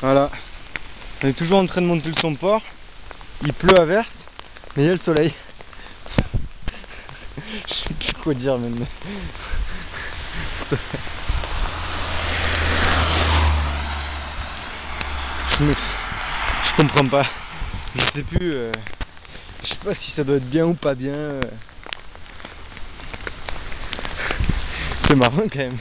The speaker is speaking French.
Voilà. On est toujours en train de monter le son port. Il pleut à verse, mais il y a le soleil. Je sais plus quoi dire maintenant. Ça- Je, comprends pas. Je sais plus. Euh, je sais pas si ça doit être bien ou pas bien. Euh. C'est marrant quand même.